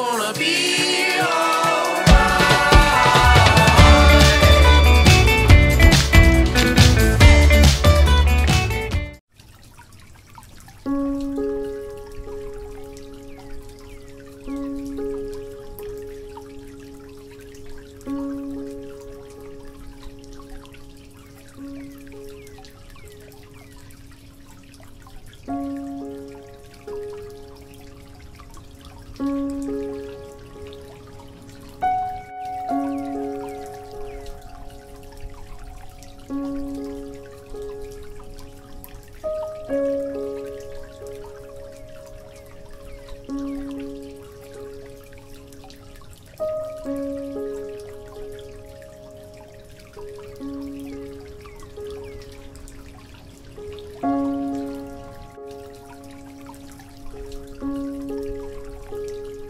wanna be Música